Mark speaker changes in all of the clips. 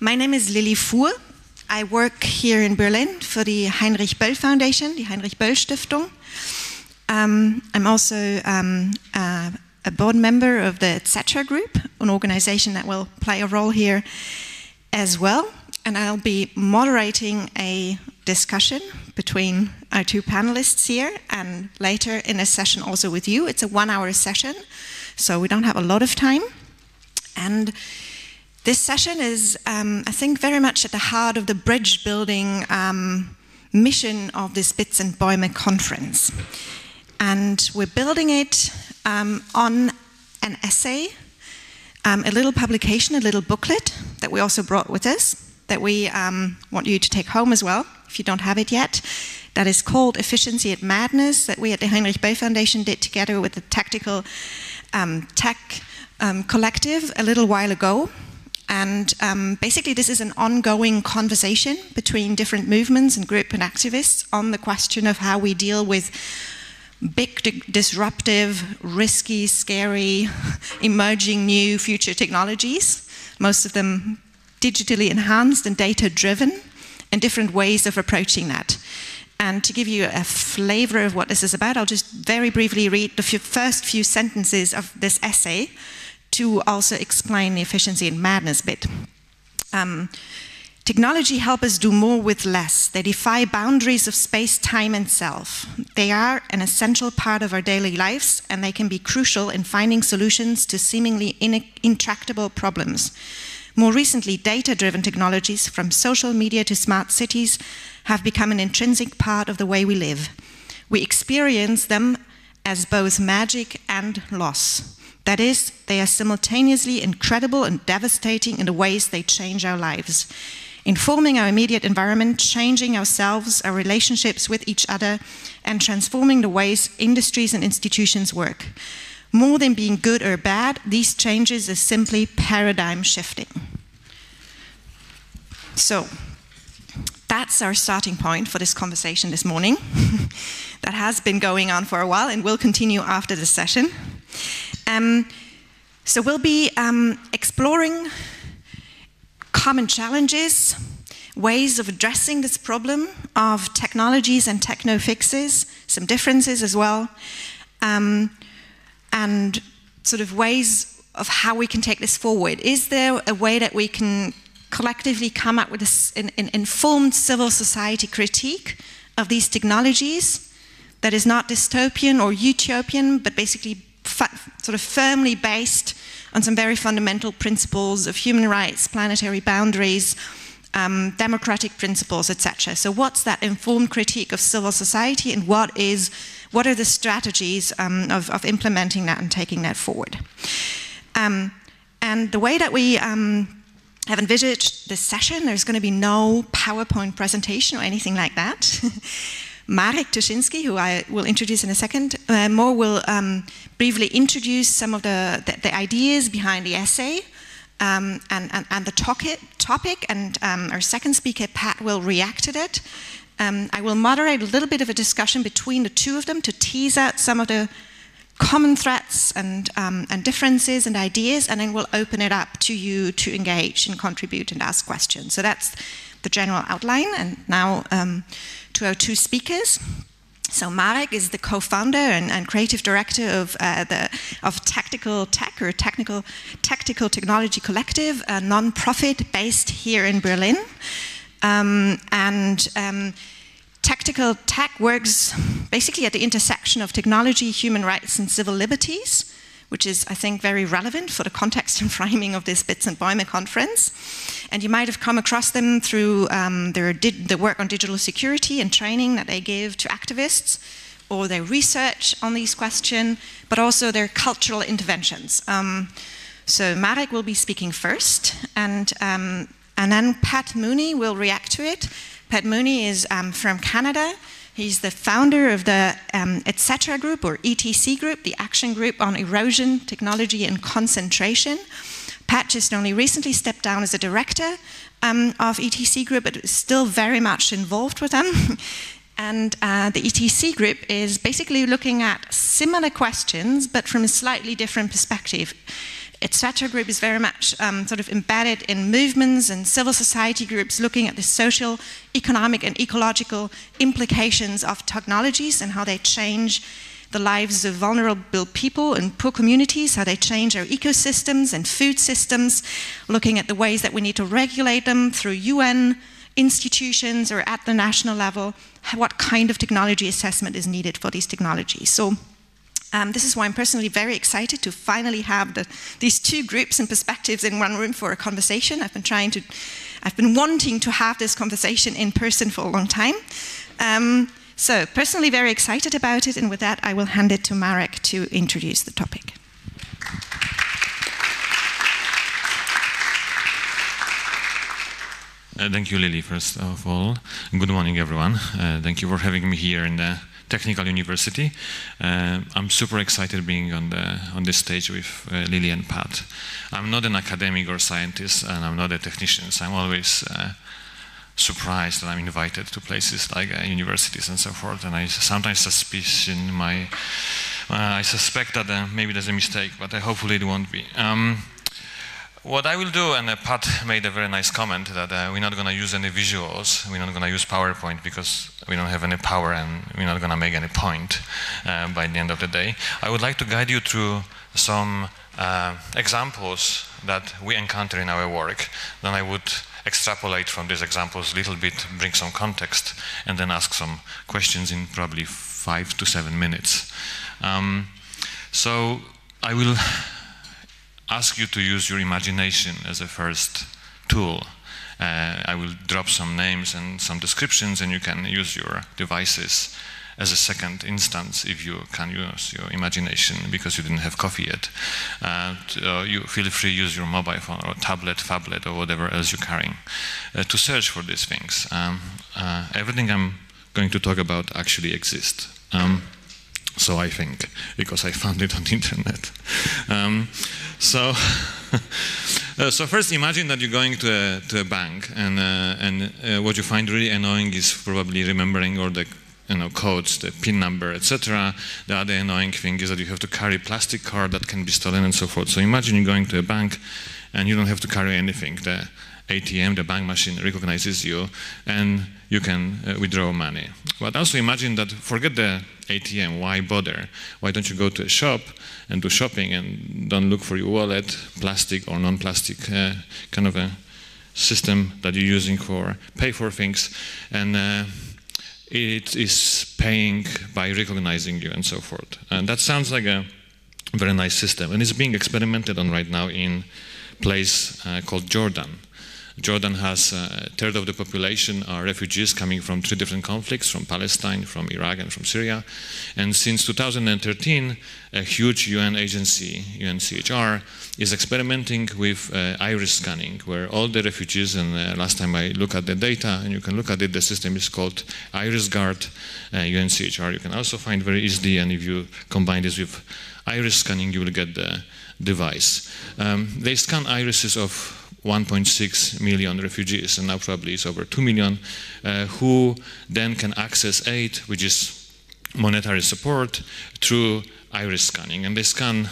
Speaker 1: My name is Lili Fuhr. I work here in Berlin for the Heinrich Böll Foundation, the Heinrich Böll Stiftung. Um, I'm also um, uh, a board member of the ETC Group, an organization that will play a role here as well. And I'll be moderating a discussion between our two panelists here and later in a session also with you. It's a one hour session, so we don't have a lot of time. And this session is, um, I think, very much at the heart of the bridge building um, mission of this Bits and Bäume conference. And we're building it um, on an essay, um, a little publication, a little booklet that we also brought with us that we um, want you to take home as well, if you don't have it yet. That is called Efficiency and Madness, that we at the Heinrich Böll Foundation did together with the Tactical um, Tech Collective a little while ago. And um, basically, this is an ongoing conversation between different movements and group and activists on the question of how we deal with big, di disruptive, risky, scary, emerging new future technologies, most of them digitally enhanced and data driven, and different ways of approaching that. And to give you a flavor of what this is about, I'll just very briefly read the first few sentences of this essay to also explain the efficiency and madness bit. Um, technology help us do more with less. They defy boundaries of space, time, and self. They are an essential part of our daily lives, and they can be crucial in finding solutions to seemingly intractable problems. More recently, data-driven technologies, from social media to smart cities, have become an intrinsic part of the way we live. We experience them as both magic and loss. That is, they are simultaneously incredible and devastating in the ways they change our lives, informing our immediate environment, changing ourselves, our relationships with each other, and transforming the ways industries and institutions work. More than being good or bad, these changes are simply paradigm shifting. So, that's our starting point for this conversation this morning. that has been going on for a while and will continue after the session. Um, so we'll be um, exploring common challenges, ways of addressing this problem of technologies and techno fixes, some differences as well, um, and sort of ways of how we can take this forward. Is there a way that we can collectively come up with an, an informed civil society critique of these technologies that is not dystopian or utopian, but basically sort of firmly based on some very fundamental principles of human rights, planetary boundaries, um, democratic principles, etc. So, what's that informed critique of civil society, and what is what are the strategies um, of, of, implementing that and taking that forward? Um, and the way that we um, have envisaged this session, there's going to be no PowerPoint presentation or anything like that. Marek Tuszyński, who I will introduce in a second, uh, more will um, briefly introduce some of the, the, the ideas behind the essay um, and, and, and, the topic, topic and um, our second speaker, Pat, will react to it. Um, I will moderate a little bit of a discussion between the two of them to tease out some of the common threats and, um, and differences and ideas, and then we'll open it up to you to engage and contribute and ask questions. So that's the general outline. And now um, to our two speakers. So Marek is the co-founder and, and, creative director of uh, the of Tactical Tech or Technical Tactical Technology Collective, a non-profit based here in Berlin. Um, and um, Tactical Tech works basically at the intersection of technology, human rights, and civil liberties which is, I think, very relevant for the context and framing of this Bits and Bäume conference. And you might have come across them through um, their, work on digital security and training that they give to activists, or their research on these questions, but also their cultural interventions. Um, so Marek will be speaking first, and, um, and then Pat Mooney will react to it. Pat Mooney is um, from Canada. He's the founder of the um, ETC group or ETC group, the action group on erosion, technology, and concentration. Pat just only recently stepped down as a director um, of ETC group, but is still very much involved with them. and uh, the ETC group is basically looking at similar questions, but from a slightly different perspective. Etc. group is very much um, sort of embedded in movements and civil society groups looking at the social, economic, and ecological implications of technologies and how they change the lives of vulnerable people and poor communities, how they change our ecosystems and food systems, looking at the ways that we need to regulate them through UN institutions or at the national level, what kind of technology assessment is needed for these technologies. So um, this is why I'm personally very excited to finally have the, these two groups and perspectives in one room for a conversation. I've been trying to, I've been wanting to have this conversation in person for a long time. Um, so personally very excited about it, and with that I will hand it to Marek to introduce the topic.
Speaker 2: Uh, thank you, Lili, first of all. Good morning, everyone. Uh, thank you for having me here in the Technical University. Uh, I'm super excited being on the on this stage with uh, Lili and Pat. I'm not an academic or scientist, and I'm not a technician. So I'm always uh, surprised that I'm invited to places like uh, universities and so forth. And I sometimes suspicion my, uh, I suspect that uh, maybe there's a mistake, but hopefully it won't be. Um, what I will do, and uh, Pat made a very nice comment that uh, we're not going to use any visuals, we're not going to use PowerPoint because we don't have any power and we're not going to make any point uh, by the end of the day. I would like to guide you through some uh, examples that we encounter in our work. Then I would extrapolate from these examples a little bit, bring some context, and then ask some questions in probably five to seven minutes. Um, so I will ask you to use your imagination as a first tool. Uh, I will drop some names and some descriptions, and you can use your devices as a second instance if you can use your imagination because you didn't have coffee yet. Uh, uh, you feel free to use your mobile phone or tablet, phablet, or whatever else you're carrying uh, to search for these things. Um, uh, everything I'm going to talk about actually exists. Um, so I think, because I found it on the internet. Um, so, uh, so first imagine that you're going to a, to a bank and, uh, and uh, what you find really annoying is probably remembering all the you know, codes, the PIN number, etc. The other annoying thing is that you have to carry plastic card that can be stolen and so forth. So imagine you're going to a bank and you don't have to carry anything. The ATM, the bank machine recognizes you and you can uh, withdraw money. But also imagine that forget the ATM, why bother? Why don't you go to a shop and do shopping and don't look for your wallet, plastic or non-plastic uh, kind of a system that you're using for pay for things and uh, it is paying by recognizing you and so forth. And that sounds like a very nice system and it's being experimented on right now in place uh, called Jordan. Jordan has uh, a third of the population are refugees coming from three different conflicts, from Palestine, from Iraq, and from Syria. And since 2013, a huge UN agency, UNHCR, is experimenting with uh, iris scanning, where all the refugees, and uh, last time I looked at the data, and you can look at it, the system is called IrisGuard uh, UNHCR. You can also find very easily, and if you combine this with iris scanning, you will get the device. Um, they scan irises of 1.6 million refugees, and now probably it's over 2 million, uh, who then can access aid, which is monetary support, through iris scanning. And they scan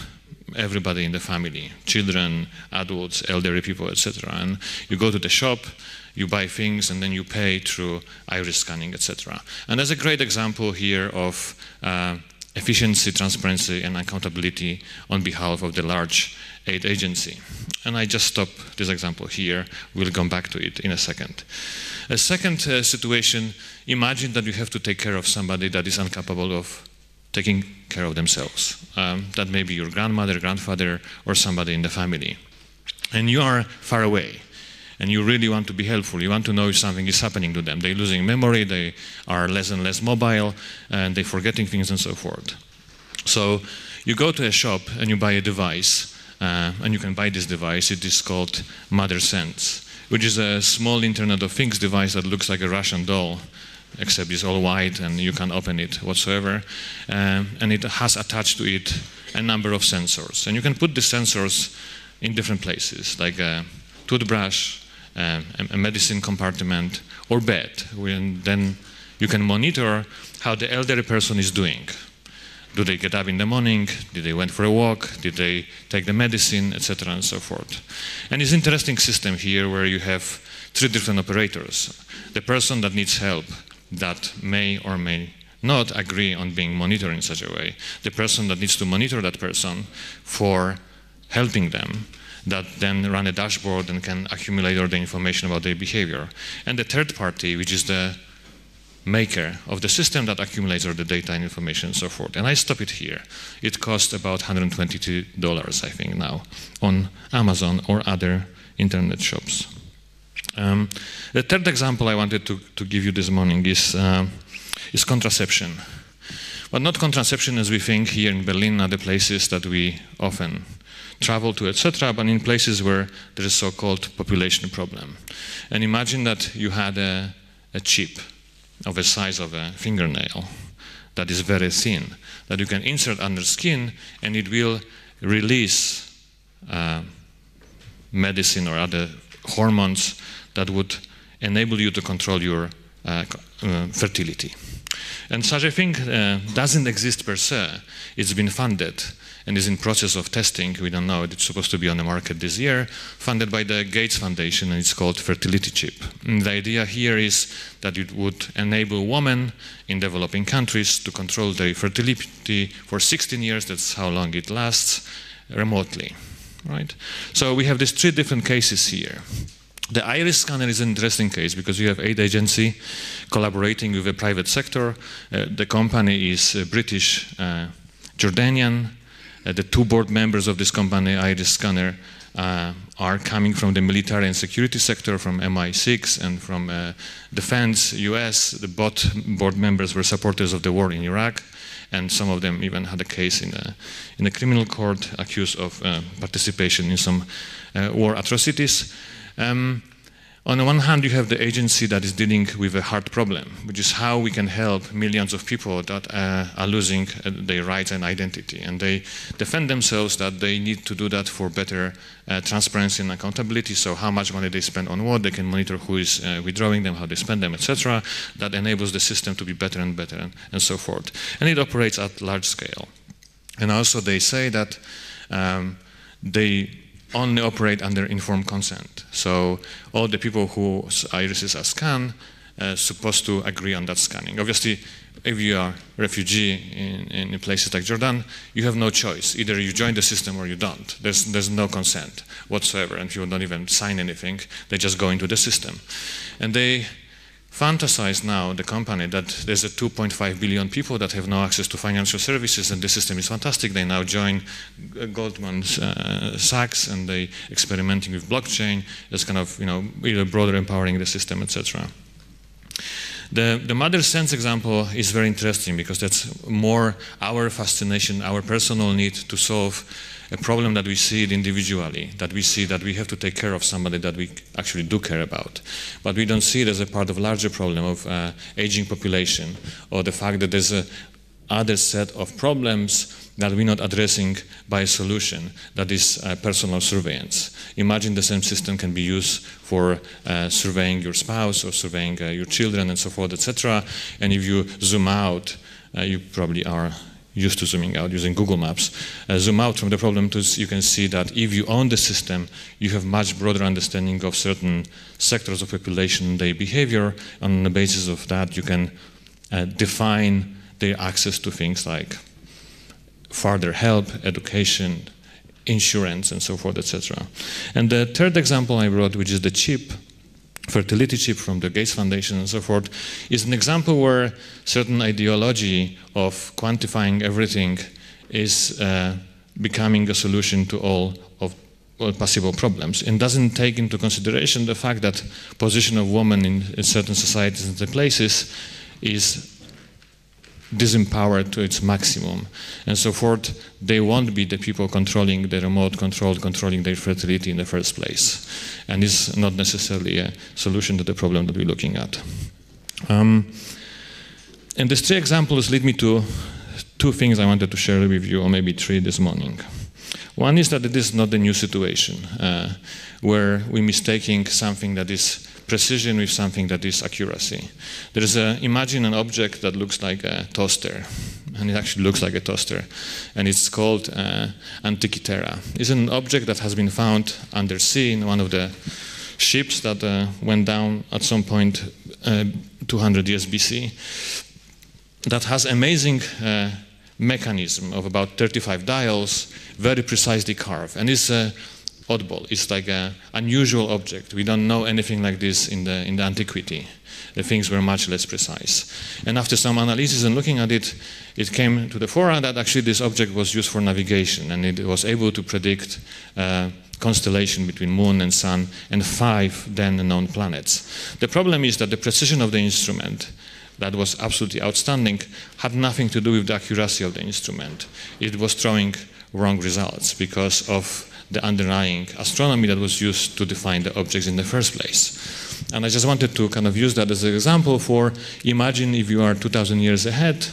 Speaker 2: everybody in the family, children, adults, elderly people, etc. And you go to the shop, you buy things, and then you pay through iris scanning, etc. And there's a great example here of uh, efficiency, transparency, and accountability on behalf of the large aid agency. And I just stop this example here. We'll come back to it in a second. A second uh, situation, imagine that you have to take care of somebody that is incapable of taking care of themselves. Um, that may be your grandmother, grandfather, or somebody in the family. And you are far away and you really want to be helpful. You want to know if something is happening to them. They're losing memory, they are less and less mobile, and they're forgetting things and so forth. So you go to a shop and you buy a device, uh, and you can buy this device. It is called Mother Sense, which is a small Internet of Things device that looks like a Russian doll, except it's all white and you can open it whatsoever. Um, and it has attached to it a number of sensors. And you can put the sensors in different places, like a toothbrush, um, a medicine compartment, or bed. When then you can monitor how the elderly person is doing. Do they get up in the morning? Did they went for a walk? Did they take the medicine, etc., and so forth? And it's interesting system here where you have three different operators. The person that needs help that may or may not agree on being monitored in such a way. The person that needs to monitor that person for helping them that then run a dashboard and can accumulate all the information about their behavior. And the third party, which is the maker of the system that accumulates all the data and information and so forth. And I stop it here. It costs about $122, I think, now on Amazon or other internet shops. Um, the third example I wanted to, to give you this morning is, uh, is contraception. But not contraception as we think here in Berlin, other places that we often travel to, etc., but in places where there is so-called population problem. And imagine that you had a, a chip of the size of a fingernail that is very thin, that you can insert under skin and it will release uh, medicine or other hormones that would enable you to control your uh, uh, fertility. And such a thing uh, doesn't exist per se. It's been funded and is in process of testing. We don't know. It's supposed to be on the market this year, funded by the Gates Foundation, and it's called Fertility Chip. And the idea here is that it would enable women in developing countries to control their fertility for 16 years. That's how long it lasts remotely, right? So we have these three different cases here. The iris scanner is an interesting case because you have aid agency collaborating with the private sector. Uh, the company is uh, British uh, Jordanian. Uh, the two board members of this company, Iris Scanner, uh, are coming from the military and security sector, from MI6 and from uh, defense, US. The both board members were supporters of the war in Iraq, and some of them even had a case in a, in a criminal court accused of uh, participation in some uh, war atrocities. Um, on the one hand, you have the agency that is dealing with a hard problem, which is how we can help millions of people that uh, are losing uh, their rights and identity. And they defend themselves that they need to do that for better uh, transparency and accountability. So how much money they spend on what, they can monitor who is uh, withdrawing them, how they spend them, etc. That enables the system to be better and better and, and so forth. And it operates at large scale. And also they say that um, they only operate under informed consent. So all the people whose irises are scanned uh, supposed to agree on that scanning. Obviously, if you are a refugee in, in places like Jordan, you have no choice. Either you join the system or you don't. There's, there's no consent whatsoever, and people don't even sign anything. They just go into the system. And they fantasize now, the company, that there's a 2.5 billion people that have no access to financial services and the system is fantastic. They now join Goldman uh, Sachs and they experimenting with blockchain. It's kind of, you know, either broader empowering the system, etc. The, the mother sense example is very interesting because that's more our fascination, our personal need to solve a problem that we see it individually, that we see that we have to take care of somebody that we actually do care about. But we don't see it as a part of a larger problem of uh, aging population or the fact that there's a other set of problems that we're not addressing by a solution that is uh, personal surveillance. Imagine the same system can be used for uh, surveying your spouse or surveying uh, your children and so forth, etc. And if you zoom out, uh, you probably are used to zooming out using Google Maps, uh, zoom out from the problem to you can see that if you own the system, you have much broader understanding of certain sectors of population, their behavior. On the basis of that, you can uh, define their access to things like further help, education, insurance, and so forth, etc. And the third example I brought, which is the chip, fertility chip from the Gates Foundation and so forth, is an example where certain ideology of quantifying everything is uh, becoming a solution to all of all possible problems. And doesn't take into consideration the fact that position of women in, in certain societies and places is disempowered to its maximum and so forth, they won't be the people controlling the remote control, controlling their fertility in the first place. And it's not necessarily a solution to the problem that we're looking at. Um, and these three examples lead me to two things I wanted to share with you, or maybe three this morning. One is that it is not a new situation uh, where we're mistaking something that is precision with something that is accuracy. There is a, imagine an object that looks like a toaster. and it actually looks like a toaster. And it's called uh, Antikythera. It's an object that has been found under sea in one of the ships that uh, went down at some point uh, 200 years BC. That has amazing uh, mechanism of about 35 dials, very precisely carved, and it's uh, oddball. It's like an unusual object. We don't know anything like this in the in the antiquity the things were much less precise. And after some analysis and looking at it, it came to the fore that actually this object was used for navigation and it was able to predict uh, constellation between moon and sun and five then known planets. The problem is that the precision of the instrument that was absolutely outstanding had nothing to do with the accuracy of the instrument. It was throwing wrong results because of the underlying astronomy that was used to define the objects in the first place. And I just wanted to kind of use that as an example for imagine if you are 2,000 years ahead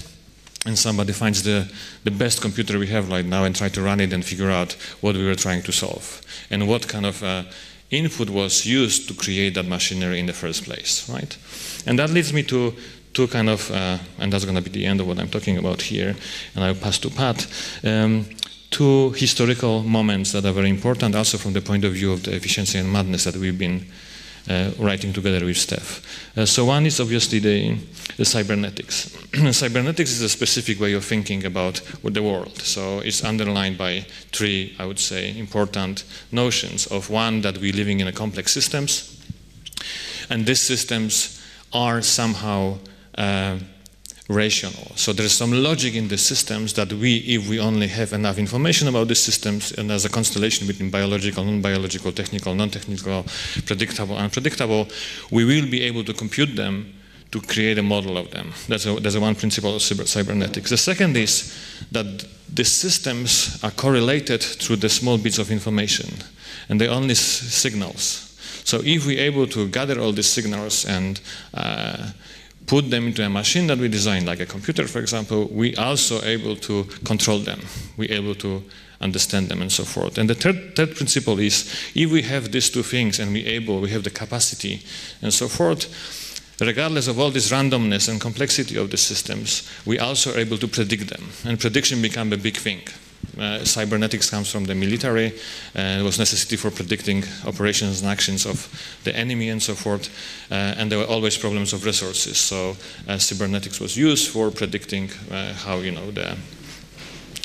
Speaker 2: and somebody finds the, the best computer we have right now and try to run it and figure out what we were trying to solve and what kind of uh, input was used to create that machinery in the first place, right? And that leads me to two kind of, uh, and that's going to be the end of what I'm talking about here, and I'll pass to Pat. Um, two historical moments that are very important also from the point of view of the efficiency and madness that we've been uh, writing together with Steph. Uh, so one is obviously the, the cybernetics. cybernetics is a specific way of thinking about the world. So it's underlined by three, I would say, important notions of one, that we're living in a complex systems, and these systems are somehow uh, rational. So there is some logic in the systems that we, if we only have enough information about the systems and as a constellation between biological, non-biological, technical, non-technical, predictable, unpredictable, we will be able to compute them to create a model of them. That's a, that's a one principle of cyber, cybernetics. The second is that the systems are correlated through the small bits of information, and they only signals. So if we're able to gather all these signals and uh, put them into a machine that we design, like a computer, for example, we also able to control them. We're able to understand them and so forth. And the third, third principle is if we have these two things and we able, we have the capacity and so forth, regardless of all this randomness and complexity of the systems, we also are able to predict them. And prediction become a big thing. Uh, cybernetics comes from the military. Uh, it was necessity for predicting operations and actions of the enemy and so forth. Uh, and there were always problems of resources. So uh, cybernetics was used for predicting uh, how you know the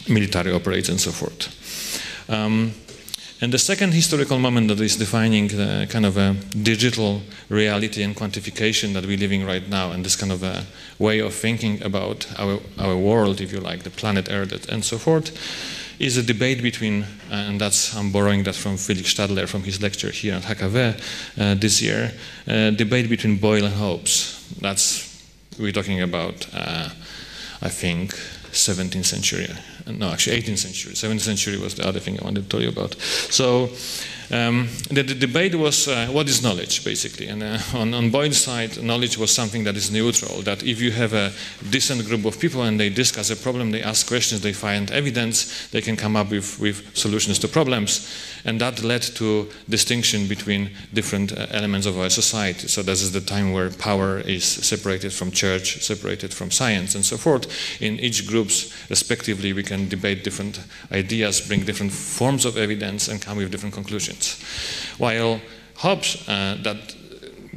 Speaker 2: military operates and so forth. Um, and the second historical moment that is defining the kind of a digital reality and quantification that we're living right now, and this kind of a way of thinking about our, our world, if you like, the planet Earth, and so forth, is a debate between, uh, and that's I'm borrowing that from Felix Stalder from his lecture here at HKW uh, this year, uh, debate between Boyle and Hobbes. That's we're talking about, uh, I think, 17th century. No, actually 18th century. 17th century was the other thing I wanted to tell you about. So um, the, the, debate was uh, what is knowledge, basically. And uh, on, on Boyle's side, knowledge was something that is neutral, that if you have a decent group of people and they discuss a problem, they ask questions, they find evidence, they can come up with, with solutions to problems. And that led to distinction between different uh, elements of our society. So this is the time where power is separated from church, separated from science, and so forth. In each groups, respectively, we can debate different ideas, bring different forms of evidence, and come with different conclusions. While Hobbes, uh, that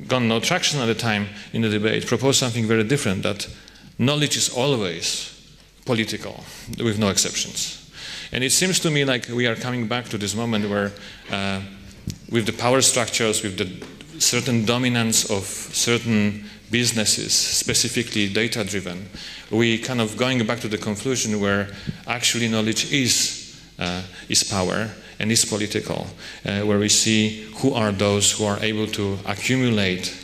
Speaker 2: got no traction at the time in the debate, proposed something very different that knowledge is always political, with no exceptions. And it seems to me like we are coming back to this moment where, uh, with the power structures, with the certain dominance of certain businesses, specifically data driven, we kind of going back to the conclusion where actually knowledge is, uh, is power and is political, uh, where we see who are those who are able to accumulate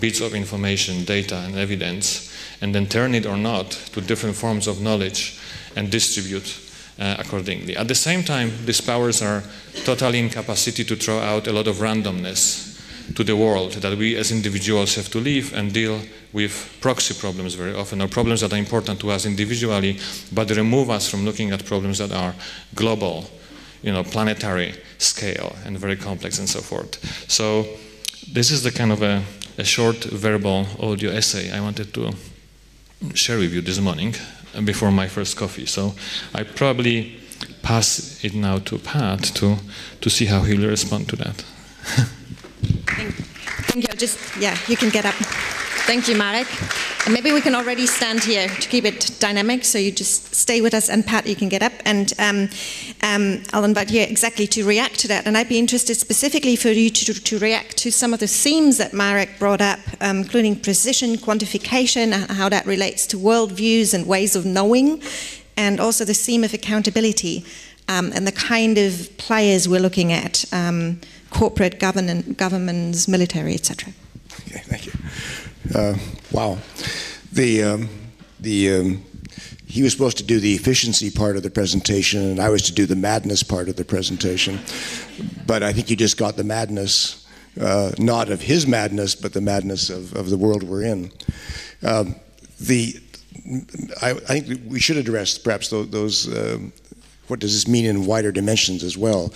Speaker 2: bits of information, data, and evidence, and then turn it or not to different forms of knowledge and distribute uh, accordingly. At the same time, these powers are totally incapacity to throw out a lot of randomness to the world that we as individuals have to live and deal with proxy problems very often, or problems that are important to us individually, but remove us from looking at problems that are global you know, planetary scale and very complex and so forth. So this is the kind of a, a short verbal audio essay I wanted to share with you this morning. Before my first coffee. So I probably pass it now to Pat to, to see how he'll respond to that.
Speaker 1: Thank, you. Just, yeah, you can get up. Thank you, Marek. And maybe we can already stand here to keep it dynamic, so you just stay with us, and Pat, you can get up. And um, um, I'll invite you exactly to react to that. And I'd be interested specifically for you to, to react to some of the themes that Marek brought up, um, including precision, quantification, how that relates to worldviews and ways of knowing, and also the theme of accountability um, and the kind of players we're looking at um, corporate governments, military, etc.
Speaker 3: Okay, thank you. Uh, wow. The, um, the, um, he was supposed to do the efficiency part of the presentation, and I was to do the madness part of the presentation. But I think you just got the madness, uh, not of his madness, but the madness of, of the world we're in. Um, the, I, I, think we should address perhaps those, those um, what does this mean in wider dimensions as well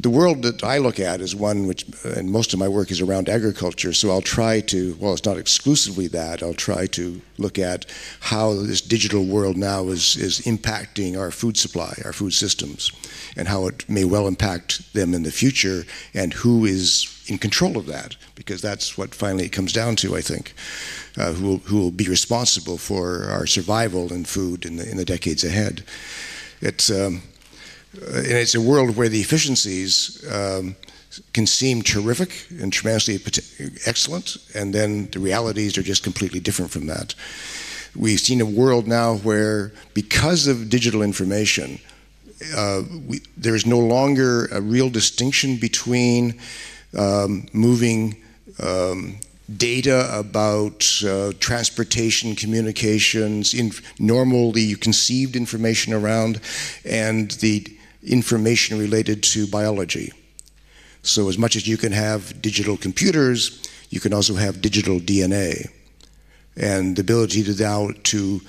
Speaker 3: the world that I look at is one which, and most of my work is around agriculture, so I'll try to, well, it's not exclusively that, I'll try to look at how this digital world now is, is impacting our food supply, our food systems, and how it may well impact them in the future, and who is in control of that, because that's what finally it comes down to, I think, uh, who, will, who will be responsible for our survival in food in the, in the decades ahead. It's, um, uh, and it's a world where the efficiencies um, can seem terrific and tremendously excellent, and then the realities are just completely different from that. We've seen a world now where, because of digital information, uh, we, there's no longer a real distinction between um, moving um, data about uh, transportation, communications, in normally conceived information around, and the information related to biology. So, as much as you can have digital computers, you can also have digital DNA. And the ability to now to,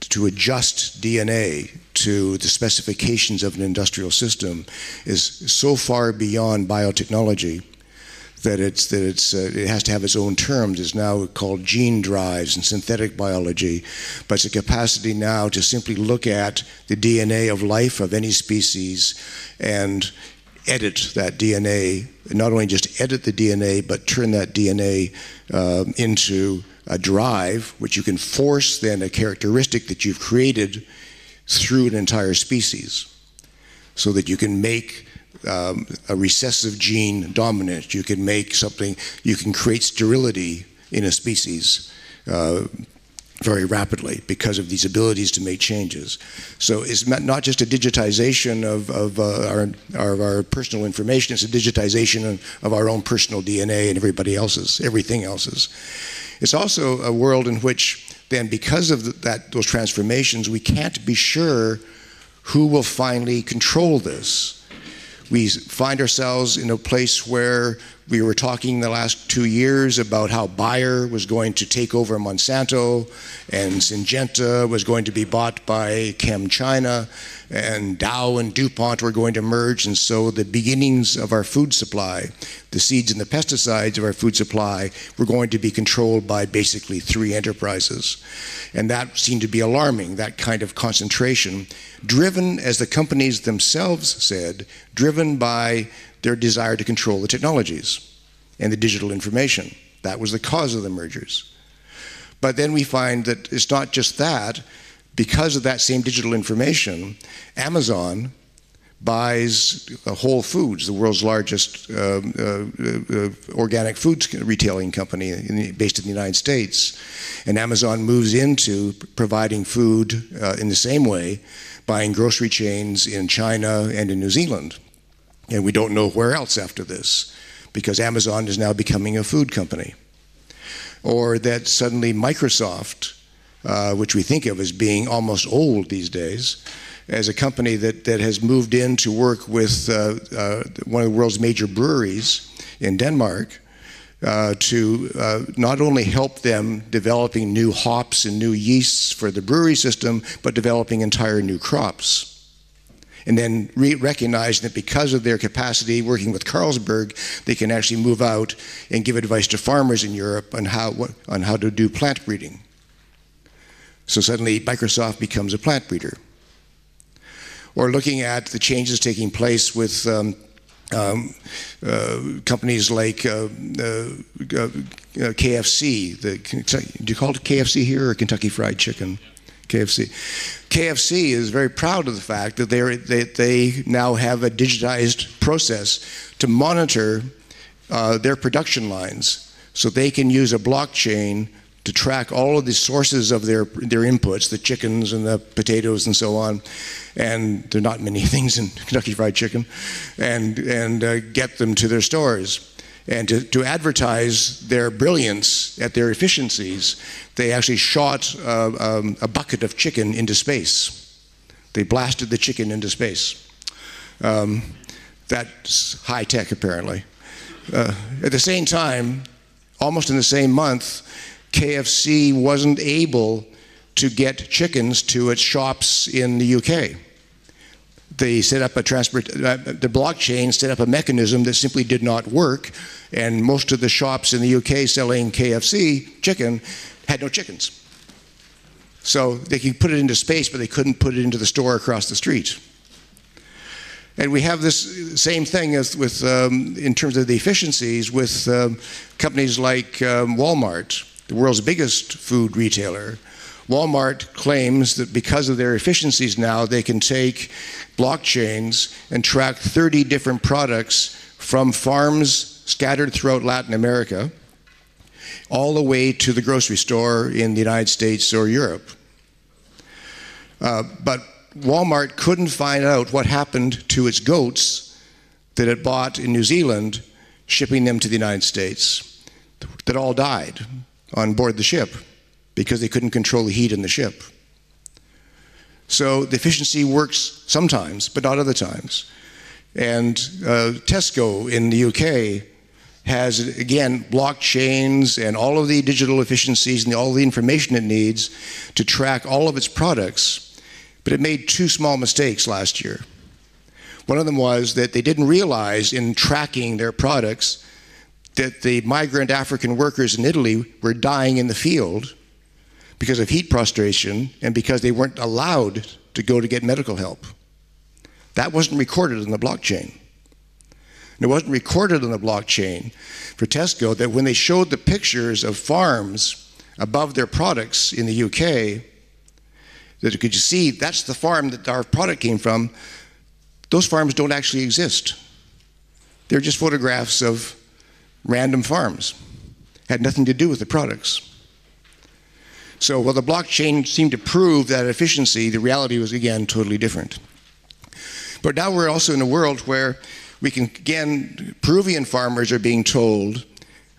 Speaker 3: to adjust DNA to the specifications of an industrial system is so far beyond biotechnology that it's that it's uh, it has to have its own terms. It's now called gene drives and synthetic biology, but it's a capacity now to simply look at the DNA of life of any species and edit that DNA. Not only just edit the DNA, but turn that DNA uh, into a drive, which you can force then a characteristic that you've created through an entire species, so that you can make um, a recessive gene dominant. You can make something, you can create sterility in a species uh, very rapidly because of these abilities to make changes. So it's not just a digitization of, of uh, our, our, our, personal information, it's a digitization of our own personal DNA and everybody else's, everything else's. It's also a world in which then because of that, those transformations, we can't be sure who will finally control this we find ourselves in a place where we were talking the last two years about how Bayer was going to take over Monsanto and Syngenta was going to be bought by ChemChina and Dow and DuPont were going to merge. And so the beginnings of our food supply, the seeds and the pesticides of our food supply, were going to be controlled by basically three enterprises. And that seemed to be alarming, that kind of concentration, driven, as the companies themselves said, driven by their desire to control the technologies and the digital information. That was the cause of the mergers. But then we find that it's not just that, because of that same digital information, Amazon buys Whole Foods, the world's largest uh, uh, uh, organic foods retailing company in the, based in the United States. And Amazon moves into providing food uh, in the same way, buying grocery chains in China and in New Zealand. And we don't know where else after this because Amazon is now becoming a food company. Or that suddenly Microsoft, uh, which we think of as being almost old these days, as a company that, that has moved in to work with uh, uh, one of the world's major breweries in Denmark uh, to uh, not only help them developing new hops and new yeasts for the brewery system, but developing entire new crops and then re- recognizing that because of their capacity working with Carlsberg, they can actually move out and give advice to farmers in Europe on how, what, on how to do plant breeding. So suddenly Microsoft becomes a plant breeder. Or looking at the changes taking place with um, um, uh, companies like uh, uh KFC. The, do you call it KFC here or Kentucky Fried Chicken? KFC. KFC is very proud of the fact that they they now have a digitized process to monitor uh, their production lines so they can use a blockchain to track all of the sources of their, their inputs, the chickens and the potatoes and so on, and there are not many things in Kentucky Fried Chicken, and, and uh, get them to their stores. And to, to advertise their brilliance at their efficiencies, they actually shot uh, um, a bucket of chicken into space. They blasted the chicken into space. Um, that's high tech, apparently. Uh, at the same time, almost in the same month, KFC wasn't able to get chickens to its shops in the UK. They set up a transport, uh, the blockchain set up a mechanism that simply did not work, and most of the shops in the UK selling KFC chicken had no chickens. So they could put it into space, but they couldn't put it into the store across the street. And we have this same thing as with, um, in terms of the efficiencies with um, companies like um, Walmart, the world's biggest food retailer. Walmart claims that because of their efficiencies now, they can take blockchains and track 30 different products from farms scattered throughout Latin America all the way to the grocery store in the United States or Europe. Uh, but Walmart couldn't find out what happened to its goats that it bought in New Zealand, shipping them to the United States, that all died on board the ship because they couldn't control the heat in the ship. So the efficiency works sometimes, but not other times. And uh, Tesco in the UK has, again, blockchains and all of the digital efficiencies and all the information it needs to track all of its products but it made two small mistakes last year. One of them was that they didn't realize in tracking their products that the migrant African workers in Italy were dying in the field because of heat prostration and because they weren't allowed to go to get medical help. That wasn't recorded in the blockchain. And it wasn't recorded in the blockchain for Tesco that when they showed the pictures of farms above their products in the UK, that could you see that's the farm that our product came from. Those farms don't actually exist. They're just photographs of random farms. Had nothing to do with the products. So while the blockchain seemed to prove that efficiency, the reality was again totally different. But now we're also in a world where we can again Peruvian farmers are being told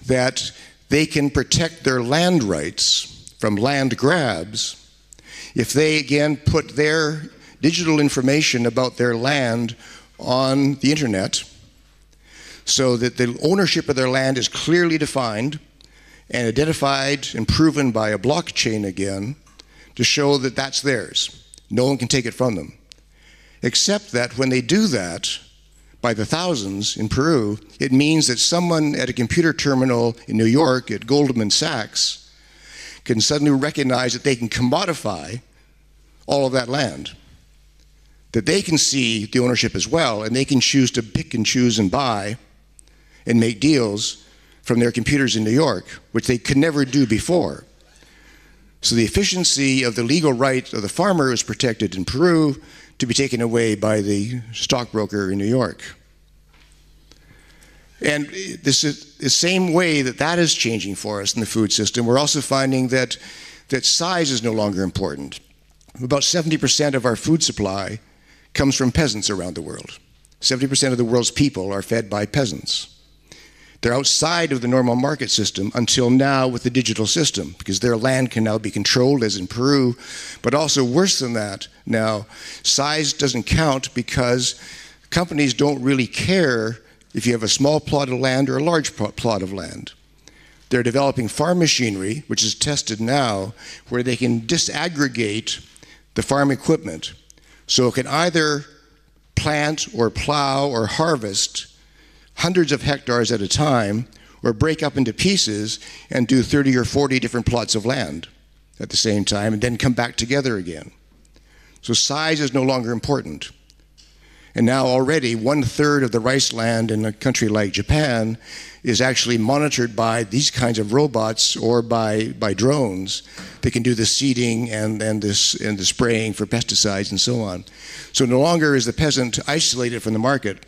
Speaker 3: that they can protect their land rights from land grabs if they again put their digital information about their land on the internet so that the ownership of their land is clearly defined and identified and proven by a blockchain again to show that that's theirs. No one can take it from them. Except that when they do that, by the thousands in Peru, it means that someone at a computer terminal in New York at Goldman Sachs can suddenly recognize that they can commodify all of that land. That they can see the ownership as well, and they can choose to pick and choose and buy and make deals from their computers in New York, which they could never do before. So the efficiency of the legal right of the farmer is protected in Peru to be taken away by the stockbroker in New York. And this is the same way that that is changing for us in the food system. We're also finding that, that size is no longer important. About 70% of our food supply comes from peasants around the world. 70% of the world's people are fed by peasants. They're outside of the normal market system until now with the digital system because their land can now be controlled, as in Peru. But also, worse than that, now, size doesn't count because companies don't really care if you have a small plot of land or a large plot of land. They're developing farm machinery, which is tested now, where they can disaggregate the farm equipment so it can either plant or plow or harvest hundreds of hectares at a time or break up into pieces and do 30 or 40 different plots of land at the same time and then come back together again. So size is no longer important. And now already one third of the rice land in a country like Japan is actually monitored by these kinds of robots or by, by drones that can do the seeding and, and, this, and the spraying for pesticides and so on. So no longer is the peasant isolated from the market.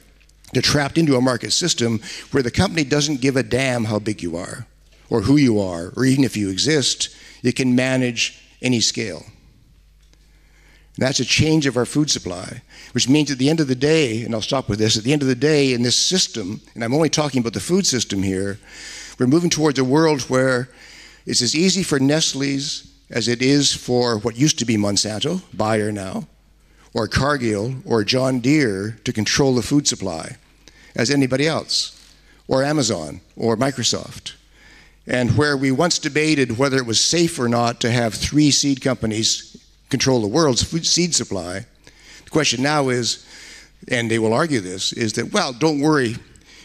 Speaker 3: They're trapped into a market system where the company doesn't give a damn how big you are or who you are or even if you exist. It can manage any scale. And that's a change of our food supply, which means at the end of the day, and I'll stop with this, at the end of the day, in this system, and I'm only talking about the food system here, we're moving towards a world where it's as easy for Nestle's as it is for what used to be Monsanto, Bayer now, or Cargill or John Deere to control the food supply as anybody else, or Amazon or Microsoft. And where we once debated whether it was safe or not to have three seed companies control the world's food seed supply. The question now is, and they will argue this, is that, well, don't worry,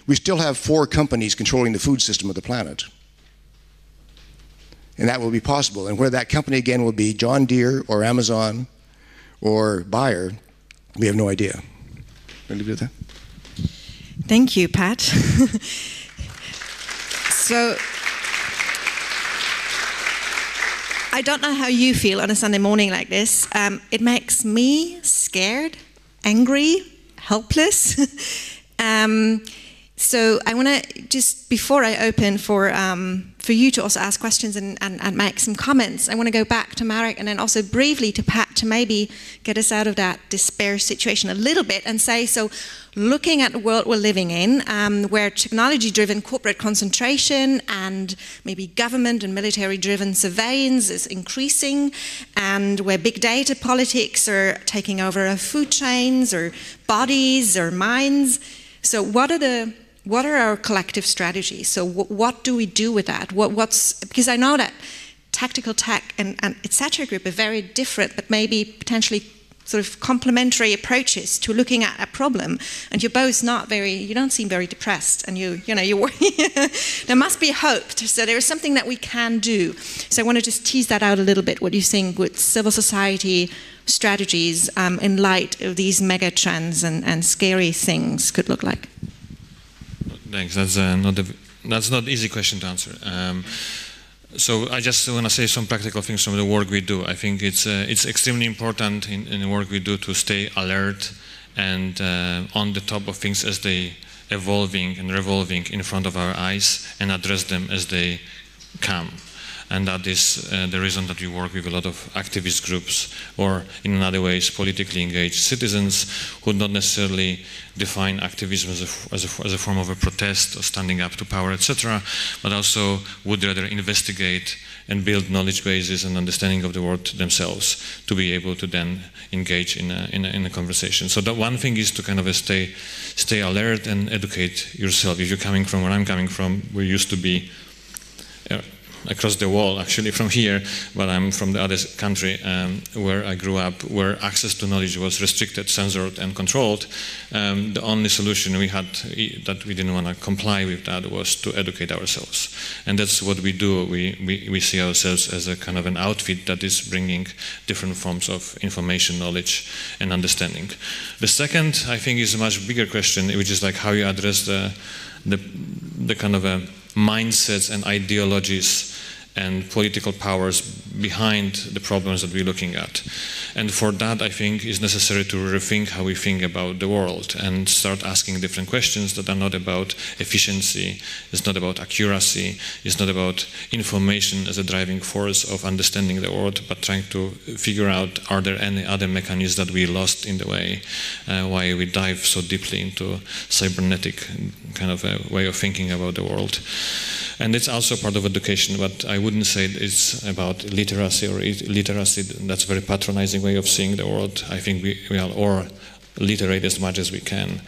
Speaker 3: we still have four companies controlling the food system of the planet. And that will be possible. And where that company again will be John Deere or Amazon or Bayer, we have no idea. that.
Speaker 1: Thank you, Pat. so I don't know how you feel on a Sunday morning like this. Um, it makes me scared, angry, helpless. um, so I want to just before I open for um, for you to also ask questions and, and, and make some comments, I want to go back to Marek and then also briefly to Pat to maybe get us out of that despair situation a little bit and say so. Looking at the world we're living in, um, where technology-driven corporate concentration and maybe government and military-driven surveillance is increasing, and where big data politics are taking over our food chains or bodies or minds. So, what are the what are our collective strategies? So what do we do with that? What, what's because I know that tactical tech and, and ETC group are very different, but maybe potentially sort of complementary approaches to looking at a problem and you're both not very you don't seem very depressed and you you know you there must be hope so there is something that we can do so i want to just tease that out a little bit what do you think with civil society strategies um, in light of these mega trends and, and scary things could look like
Speaker 2: Thanks. That's uh, not a, that's not easy question to answer. Um, so I just want to say some practical things from the work we do. I think it's uh, it's extremely important in, in, the work we do to stay alert and uh, on the top of things as they evolving and revolving in front of our eyes and address them as they come and that is uh, the reason that we work with a lot of activist groups or in other ways politically engaged citizens who not necessarily define activism as a, as a, as a form of a protest or standing up to power etc but also would rather investigate and build knowledge bases and understanding of the world themselves to be able to then engage in a, in a, in a conversation. So that one thing is to kind of stay stay alert and educate yourself. If you're coming from where i'm coming from we used to be uh, across the wall actually from here, but I'm from the other country um, where I grew up, where access to knowledge was restricted, censored, and controlled. Um, the only solution we had that we didn't want to comply with that was to educate ourselves, and that's what we do. We, we we see ourselves as a kind of an outfit that is bringing different forms of information, knowledge, and understanding. The second, I think, is a much bigger question, which is like how you address the the, the kind of a mindsets and ideologies and political powers behind the problems that we're looking at. And for that, I think it's necessary to rethink how we think about the world and start asking different questions that are not about efficiency, it's not about accuracy, it's not about information as a driving force of understanding the world, but trying to figure out are there any other mechanisms that we lost in the way, uh, why we dive so deeply into cybernetic kind of a way of thinking about the world. And it's also part of education, but I wouldn't say it's about literacy or literacy. That's a very patronizing way of seeing the world. I think we, we are all literate as much as we can.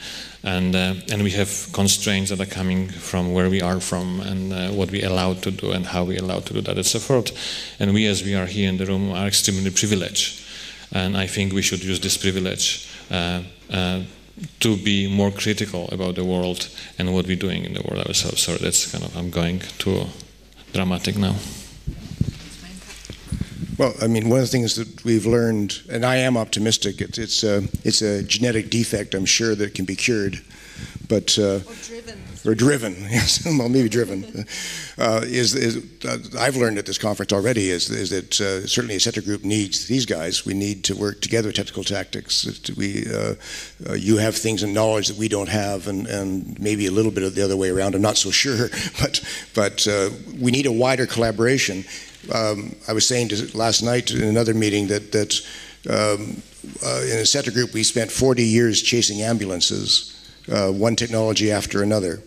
Speaker 2: And, uh, and we have constraints that are coming from where we are from and uh, what we allowed to do and how we allowed to do that and so forth. And we, as we are here in the room, are extremely privileged. And I think we should use this privilege uh, uh to be more critical about the world and what we're doing in the world ourselves. So that's kind of, I'm going too dramatic now.
Speaker 3: Well, I mean, one of the things that we've learned, and I am optimistic, it's, it's, a, it's a genetic defect, I'm sure, that can be cured. But, uh,
Speaker 1: or driven.
Speaker 3: Or driven, well, maybe driven. Uh, is, is uh, I've learned at this conference already is, is that uh, certainly ETC group needs these guys. We need to work together technical tactics. We, uh, uh, you have things and knowledge that we don't have, and, and maybe a little bit of the other way around. I'm not so sure, but, but uh, we need a wider collaboration um, I was saying to, last night in another meeting that, that um, uh, in ETC group we spent 40 years chasing ambulances, uh, one technology after another,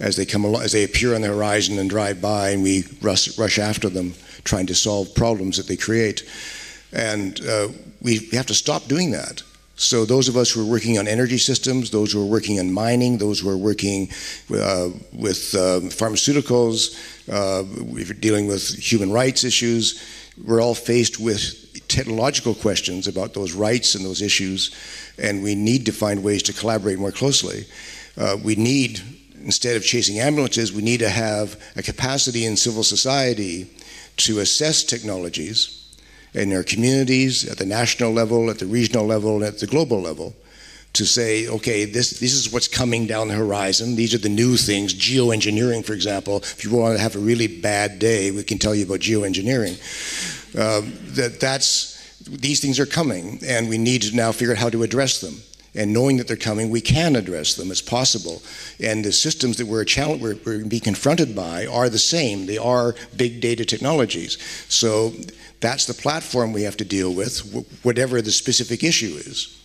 Speaker 3: as they come along, as they appear on the horizon and drive by, and we rush, rush after them, trying to solve problems that they create. And uh, we have to stop doing that. So those of us who are working on energy systems, those who are working on mining, those who are working uh, with uh, pharmaceuticals, uh, we're dealing with human rights issues, we're all faced with technological questions about those rights and those issues, and we need to find ways to collaborate more closely. Uh, we need, instead of chasing ambulances, we need to have a capacity in civil society to assess technologies in our communities, at the national level, at the regional level, and at the global level to say, okay, this, this is what's coming down the horizon. These are the new things. Geoengineering, for example. If you want to have a really bad day, we can tell you about geoengineering. Um, that that's, these things are coming, and we need to now figure out how to address them. And knowing that they're coming, we can address them. It's possible. And the systems that we're, challenge, we're, we're being confronted by are the same. They are big data technologies. So that's the platform we have to deal with, whatever the specific issue is.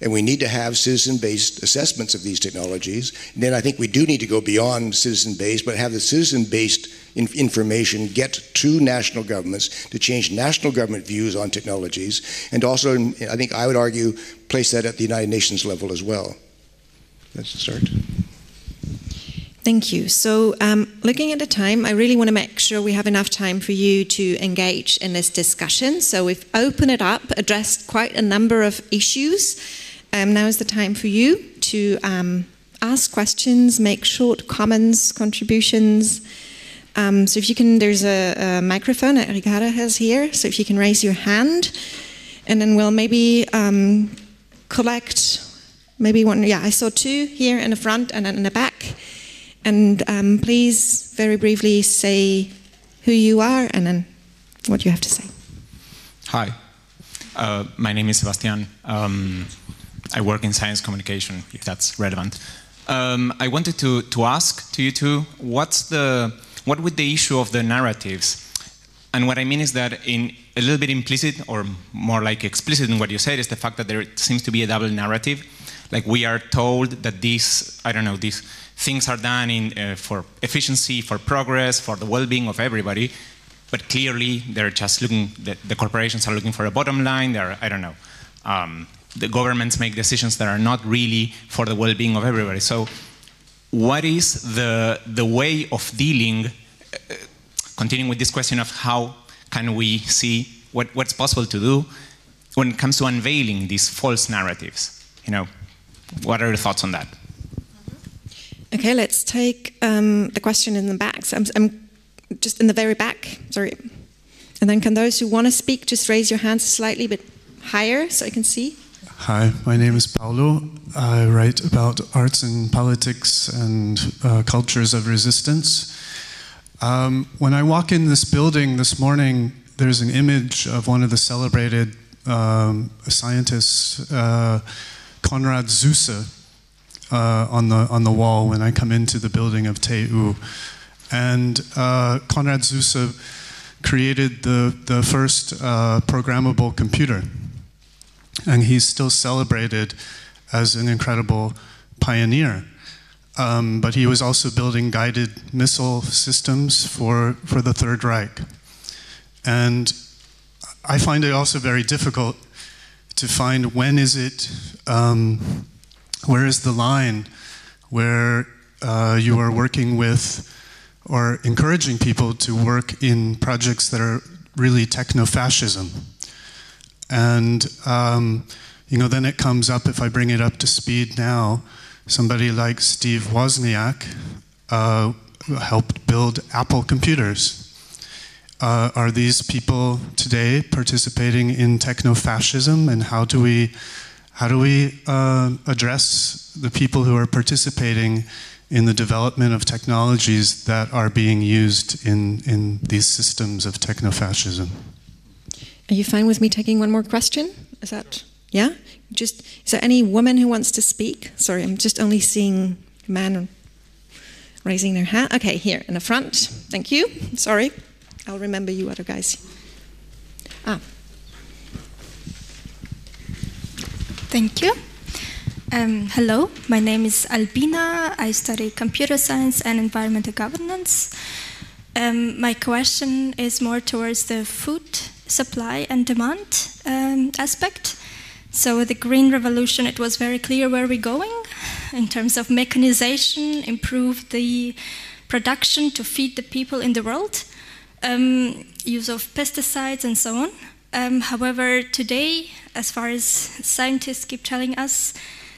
Speaker 3: And we need to have citizen-based assessments of these technologies. And then I think we do need to go beyond citizen-based, but have the citizen-based in information get to national governments to change national government views on technologies. And also, I think I would argue, place that at the United Nations level as well. That's the start.
Speaker 1: Thank you. So, um, looking at the time, I really want to make sure we have enough time for you to engage in this discussion. So, we've opened it up, addressed quite a number of issues. Um, now is the time for you to um, ask questions, make short comments, contributions. Um, so, if you can, there's a, a, microphone that Ricardo has here. So, if you can raise your hand, and then we'll maybe um, collect maybe one. Yeah, I saw two here in the front and then in the back. And um, please, very briefly, say who you are and then what you have to say.
Speaker 4: Hi, uh, my name is Sebastian. Um, I work in science communication, if that's relevant. Um, I wanted to, to ask to you two, what's the, what would the issue of the narratives? And what I mean is that in a little bit implicit or more like explicit in what you said is the fact that there seems to be a double narrative. Like we are told that these, I don't know, this things are done in, uh, for efficiency, for progress, for the well-being of everybody, but clearly they're just looking, the, the, corporations are looking for a bottom line, they're, I don't know, um, the governments make decisions that are not really for the well-being of everybody. So what is the, the way of dealing, uh, continuing with this question of how can we see what, what's possible to do when it comes to unveiling these false narratives? You know, what are your thoughts on that?
Speaker 1: Okay, let's take um, the question in the back. So I'm, I'm, just in the very back, sorry. And then can those who want to speak just raise your hands slightly bit higher so I can see?
Speaker 5: Hi, my name is Paulo. I write about arts and politics and uh, cultures of resistance. Um, when I walk in this building this morning, there's an image of one of the celebrated um, scientists, uh, Konrad Zuse, uh, on, the, on the wall when I come into the building of TU. And uh, Konrad Zuse created the, the first uh, programmable computer. And he's still celebrated as an incredible pioneer. Um, but he was also building guided missile systems for, for the Third Reich. And I find it also very difficult to find when is it um, where is the line where uh, you are working with or encouraging people to work in projects that are really techno-fascism? And um, you know, then it comes up, if I bring it up to speed now, somebody like Steve Wozniak uh, helped build Apple computers. uh, are these people today participating in techno-fascism, and how do we how do we uh, address the people who are participating in the development of technologies that are being used in, in these systems of techno-fascism?
Speaker 1: Are you fine with me taking one more question? Is that yeah? Just is there any woman who wants to speak? Sorry, I'm just only seeing men raising their hand. Okay, here in the front. Thank you. Sorry. I'll remember you other guys. Ah.
Speaker 6: Thank you. Um, hello, my name is Albina. I study computer science and environmental governance. Um, my question is more towards the food supply and demand um, aspect. So, with the Green Revolution, it was very clear where we're going in terms of mechanization, improve the production to feed the people in the world, um, use of pesticides, and so on. Um, however, today, as far as scientists keep telling us,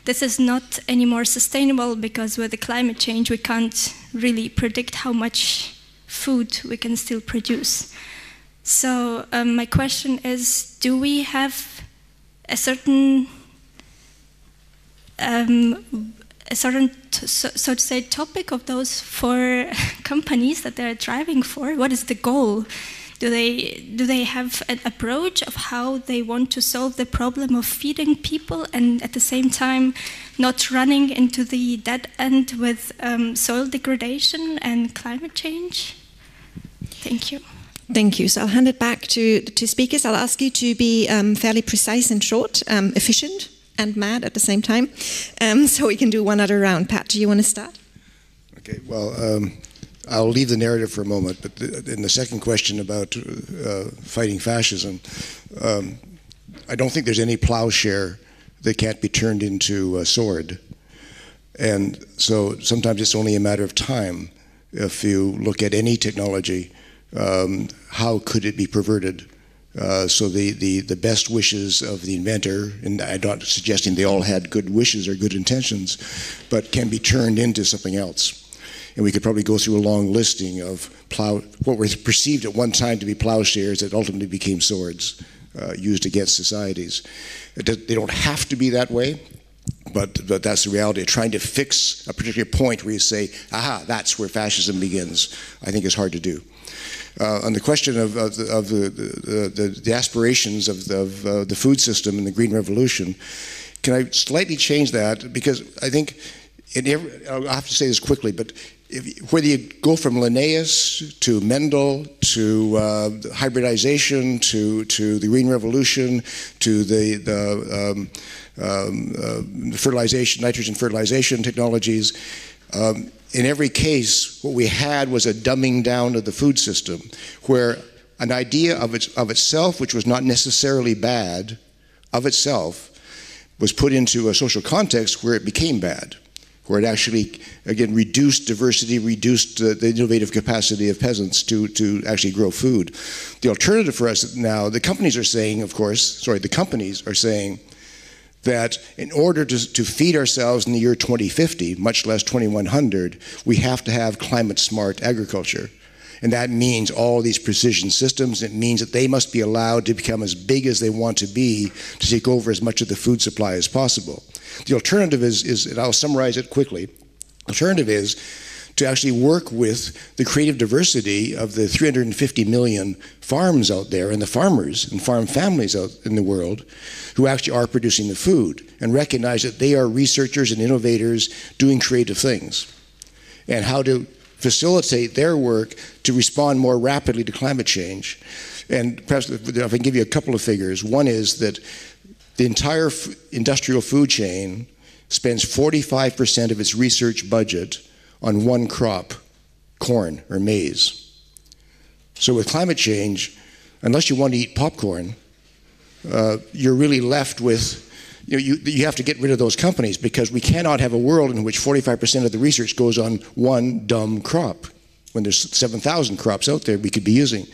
Speaker 6: this is not anymore sustainable because with the climate change, we can't really predict how much food we can still produce. So, um, my question is do we have a certain um, a certain, so, so, to say, topic of those four companies that they're driving for? What is the goal? Do they, do they have an approach of how they want to solve the problem of feeding people and at the same time not running into the dead end with um, soil degradation and climate change? Thank you.
Speaker 1: Thank you. So I'll hand it back to to speakers. I'll ask you to be um, fairly precise and short, um, efficient and mad at the same time, um, so we can do one other round. Pat, do you want to start?
Speaker 3: Okay. Well, um, I'll leave the narrative for a moment, but the, in the second question about uh, fighting fascism, um, I don't think there's any plowshare that can't be turned into a sword. And so sometimes it's only a matter of time. If you look at any technology, um, how could it be perverted? Uh, so the, the, the best wishes of the inventor, and I'm not suggesting they all had good wishes or good intentions, but can be turned into something else and we could probably go through a long listing of plow, what were perceived at one time to be plowshares that ultimately became swords uh, used against societies. They don't have to be that way, but, but that's the reality. Trying to fix a particular point where you say, aha, that's where fascism begins, I think is hard to do. Uh, on the question of, of, the, of the, the, the, aspirations of, the, of uh, the food system and the Green Revolution, can I slightly change that? Because I think, every, I'll have to say this quickly, but if, whether you go from Linnaeus to Mendel to uh, hybridization to, to the Green Revolution to the, the um, um, uh, fertilization, nitrogen fertilization technologies, um, in every case, what we had was a dumbing down of the food system, where an idea of, its, of itself, which was not necessarily bad, of itself, was put into a social context where it became bad where it actually, again, reduced diversity, reduced uh, the innovative capacity of peasants to, to actually grow food. The alternative for us now, the companies are saying, of course, sorry, the companies are saying that in order to, to feed ourselves in the year 2050, much less 2100, we have to have climate smart agriculture. And that means all these precision systems. It means that they must be allowed to become as big as they want to be to take over as much of the food supply as possible. The alternative is, is and I'll summarize it quickly, alternative is to actually work with the creative diversity of the 350 million farms out there and the farmers and farm families out in the world who actually are producing the food and recognize that they are researchers and innovators doing creative things and how to facilitate their work to respond more rapidly to climate change. And perhaps if I can give you a couple of figures. One is that the entire industrial food chain spends 45% of its research budget on one crop, corn or maize. So with climate change, unless you want to eat popcorn, uh, you're really left with you, know, you, you have to get rid of those companies because we cannot have a world in which 45% of the research goes on one dumb crop when there's 7,000 crops out there we could be using.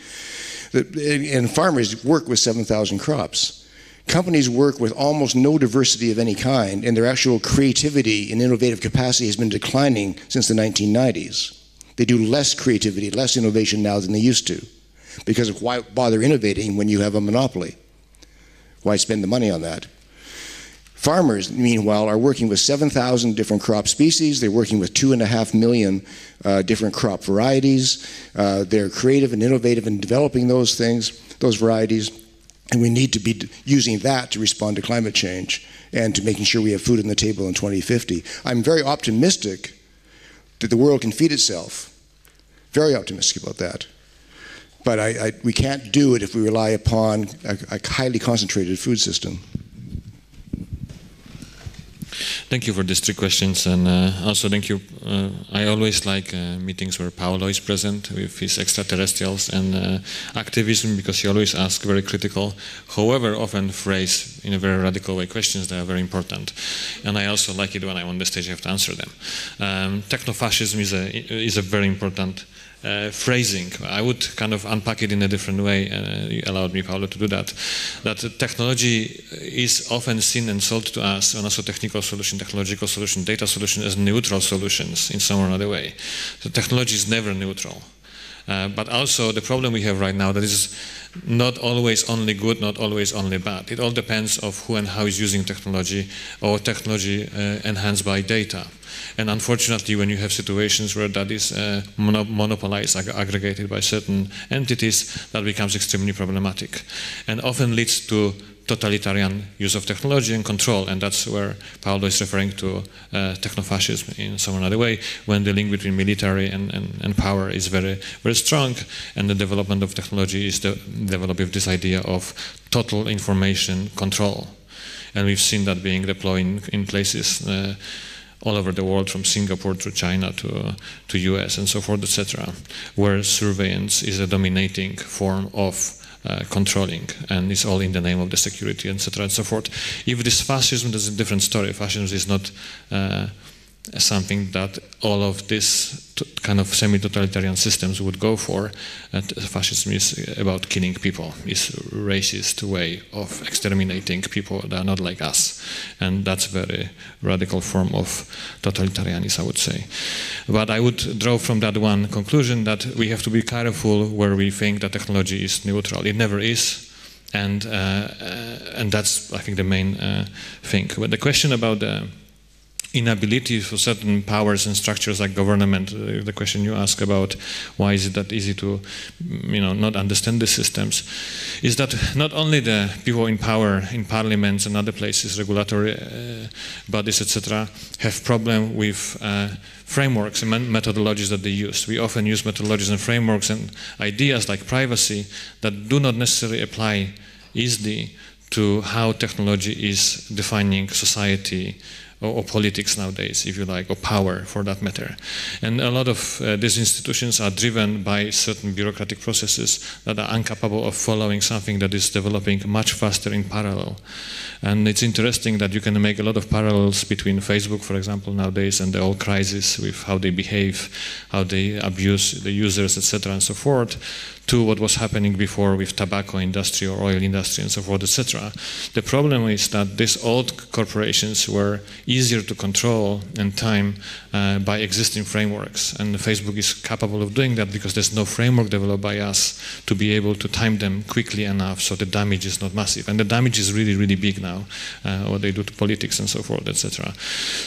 Speaker 3: And farmers work with 7,000 crops. Companies work with almost no diversity of any kind, and their actual creativity and innovative capacity has been declining since the 1990s. They do less creativity, less innovation now than they used to. Because why bother innovating when you have a monopoly? Why spend the money on that? Farmers, meanwhile, are working with 7,000 different crop species. They're working with two and a half million uh, different crop varieties. Uh, they're creative and innovative in developing those things, those varieties. And we need to be using that to respond to climate change and to making sure we have food on the table in 2050. I'm very optimistic that the world can feed itself. Very optimistic about that. But I, I, we can't do it if we rely upon a, a highly concentrated food system.
Speaker 2: Thank you for these three questions, and uh, also thank you. Uh, I always like uh, meetings where Paolo is present with his extraterrestrials and uh, activism because he always asks very critical, however often phrase in a very radical way questions that are very important. And I also like it when I'm on the stage I have to answer them. Um, technofascism is a is a very important uh, phrasing. I would kind of unpack it in a different way. Uh, you allowed me, Paolo, to do that. That technology is often seen and sold to us, and also technical solution, technological solution, data solution as neutral solutions in some or another way. So technology is never neutral. Uh, but also the problem we have right now that is not always only good, not always only bad. It all depends of who and how is using technology or technology uh, enhanced by data. And unfortunately, when you have situations where that is uh, monopolized, ag aggregated by certain entities, that becomes extremely problematic and often leads to totalitarian use of technology and control, and that's where Paolo is referring to uh, technofascism in some other way, when the link between military and, and, and, power is very, very strong, and the development of technology is the development of this idea of total information control. And we've seen that being deployed in, in places uh, all over the world, from Singapore to China to to US and so forth, etc., where surveillance is a dominating form of uh, controlling, and it's all in the name of the security, etc., and so forth. If this fascism, is a different story. Fascism is not. Something that all of these kind of semi-totalitarian systems would go for. And fascism is about killing people. It's racist way of exterminating people that are not like us. And that's a very radical form of totalitarianism, I would say. But I would draw from that one conclusion that we have to be careful where we think that technology is neutral. It never is. And, uh, uh, and that's, I think, the main uh, thing. But the question about the inability for certain powers and structures like government, uh, the question you ask about why is it that easy to, mm, you know, not understand the systems, is that not only the people in power in parliaments and other places, regulatory uh, bodies, etc., have problem with uh, frameworks and methodologies that they use. We often use methodologies and frameworks and ideas like privacy that do not necessarily apply easily to how technology is defining society or, or, politics nowadays, if you like, or power for that matter. And a lot of uh, these institutions are driven by certain bureaucratic processes that are incapable of following something that is developing much faster in parallel. And it's interesting that you can make a lot of parallels between Facebook, for example, nowadays, and the whole crisis with how they behave, how they abuse the users, etc., and so forth to what was happening before with tobacco industry or oil industry and so forth, etc. The problem is that these old corporations were easier to control in time uh, by existing frameworks. And Facebook is capable of doing that because there's no framework developed by us to be able to time them quickly enough so the damage is not massive. And the damage is really, really big now, uh, what they do to politics and so forth, etc.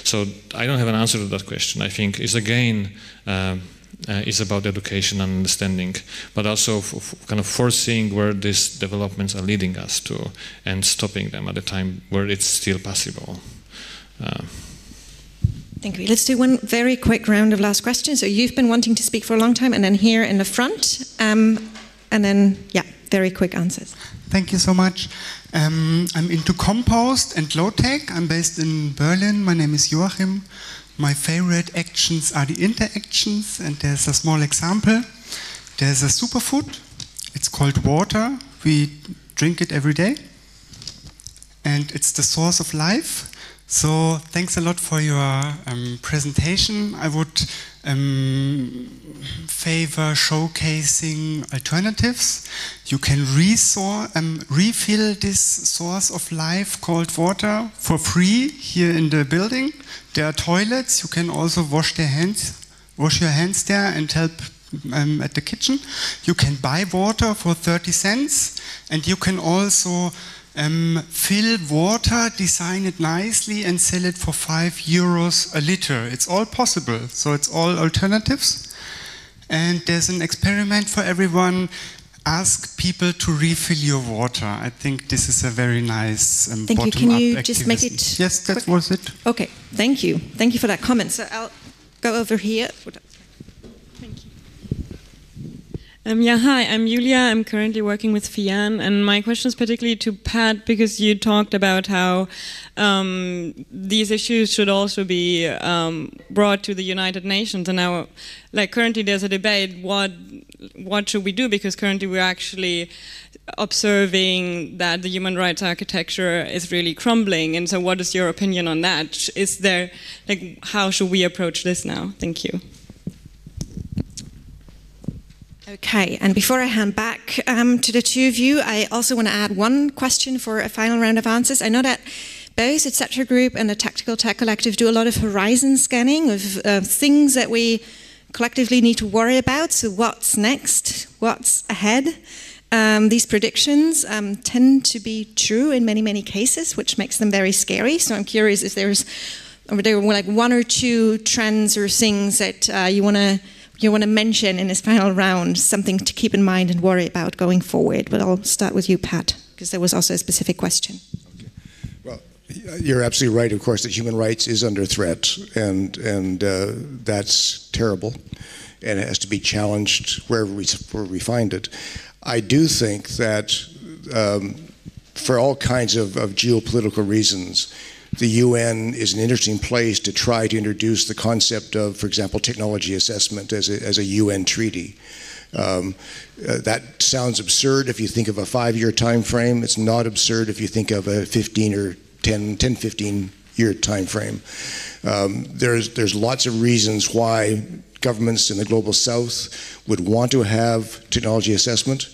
Speaker 2: So I don't have an answer to that question. I think it's again, uh, uh, is about education and understanding, but also kind of foreseeing where these developments are leading us to and stopping them at a time where it's still possible. Uh,
Speaker 1: Thank you. Let's do one very quick round of last questions. So you've been wanting to speak for a long time, and then here in the front, um, and then yeah, very quick answers.
Speaker 7: Thank you so much. Um, I'm into compost and low tech. I'm based in Berlin. My name is Joachim. My favorite actions are the interactions, and there's a small example. There's a superfood, it's called water. We drink it every day, and it's the source of life. So, thanks a lot for your um, presentation. I would um, favor showcasing alternatives. You can um, refill this source of life called water for free here in the building. There are toilets. You can also wash their hands, wash your hands there, and help um, at the kitchen. You can buy water for 30 cents, and you can also um, fill water, design it nicely, and sell it for five euros a liter. It's all possible. So it's all alternatives. And there's an experiment for everyone. Ask people to refill your water. I think this is a very nice um,
Speaker 1: Thank you. Can you just make it
Speaker 7: Yes, that
Speaker 1: quick?
Speaker 7: was it.
Speaker 1: Okay, thank you. Thank you for that comment. So I'll go over here.
Speaker 8: Um, yeah, hi, I'm Julia. I'm currently working with FIAN, and my question is particularly to Pat because you talked about how um, these issues should also be um, brought to the United Nations. And now, like currently, there's a debate: what what should we do? Because currently, we're actually observing that the human rights architecture is really crumbling. And so, what is your opinion on that? Is there like how should we approach this now? Thank you.
Speaker 1: Okay, and before I hand back um, to the two of you, I also want to add one question for a final round of answers. I know that both ETC Group and the Tactical Tech Collective do a lot of horizon scanning of uh, things that we collectively need to worry about. So, what's next? What's ahead? Um, these predictions um, tend to be true in many, many cases, which makes them very scary. So, I'm curious if there's or there like one or two trends or things that uh, you want to you want to mention in this final round, something to keep in mind and worry about going forward. But I'll start with you, Pat, because there was also a specific question. Okay.
Speaker 3: Well, you're absolutely right, of course, that human rights is under threat, and, and uh, that's terrible, and it has to be challenged wherever we, where we find it. I do think that um, for all kinds of, of geopolitical reasons, the UN is an interesting place to try to introduce the concept of, for example, technology assessment as a, as a UN treaty. Um, uh, that sounds absurd if you think of a five year time frame. It's not absurd if you think of a 15 or 10, 10 15 year time frame. Um, there's, there's lots of reasons why governments in the global south would want to have technology assessment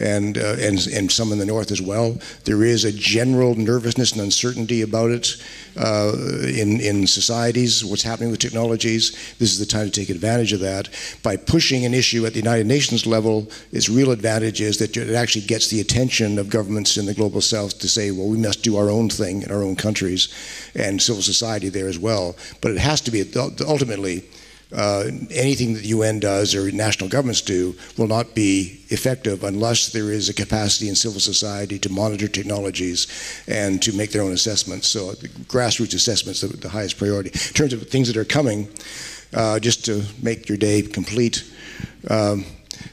Speaker 3: and, uh, and, and some in the north as well. There is a general nervousness and uncertainty about it uh, in, in societies, what's happening with technologies. This is the time to take advantage of that. By pushing an issue at the United Nations level, its real advantage is that it actually gets the attention of governments in the global south to say, well, we must do our own thing in our own countries and civil society there as well. But it has to be ultimately uh, anything that the UN does or national governments do will not be effective unless there is a capacity in civil society to monitor technologies and to make their own assessments. So grassroots assessments are the highest priority. In terms of things that are coming, uh, just to make your day complete, um,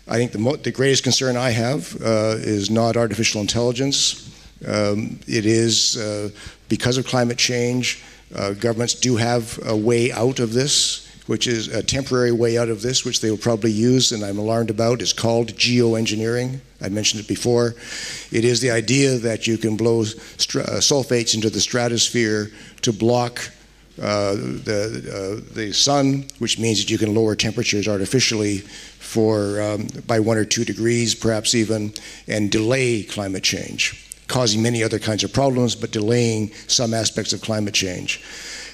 Speaker 3: I think the, the, greatest concern I have uh, is not artificial intelligence. Um, it is uh, because of climate change, uh, governments do have a way out of this which is a temporary way out of this, which they will probably use, and I'm alarmed about. is called geoengineering. I mentioned it before. It is the idea that you can blow uh, sulfates into the stratosphere to block uh, the, uh, the sun, which means that you can lower temperatures artificially for um, by one or two degrees, perhaps even, and delay climate change, causing many other kinds of problems, but delaying some aspects of climate change.